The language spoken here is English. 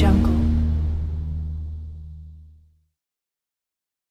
jungle.